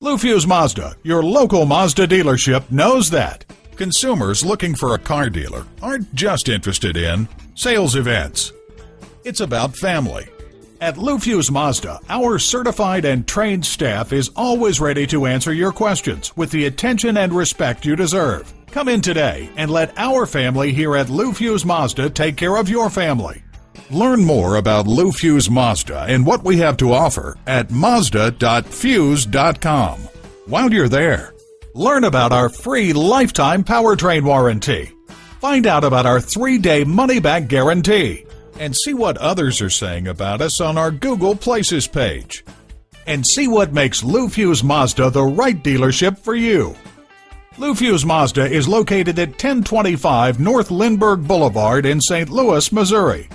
Lou Fusz Mazda, your local Mazda dealership, knows that. Consumers looking for a car dealer aren't just interested in sales events. It's about family. At Lou Fusz Mazda, our certified and trained staff is always ready to answer your questions with the attention and respect you deserve. Come in today and let our family here at Lou Fusz Mazda take care of your family. Learn more about Lou Fusz Mazda and what we have to offer at Mazda.Fusz.com. While you're there, learn about our free lifetime powertrain warranty. Find out about our three day money back guarantee. And see what others are saying about us on our Google Places page. And see what makes Lou Fusz Mazda the right dealership for you. Lou Fusz Mazda is located at 1025 North Lindbergh Boulevard in St. Louis, Missouri.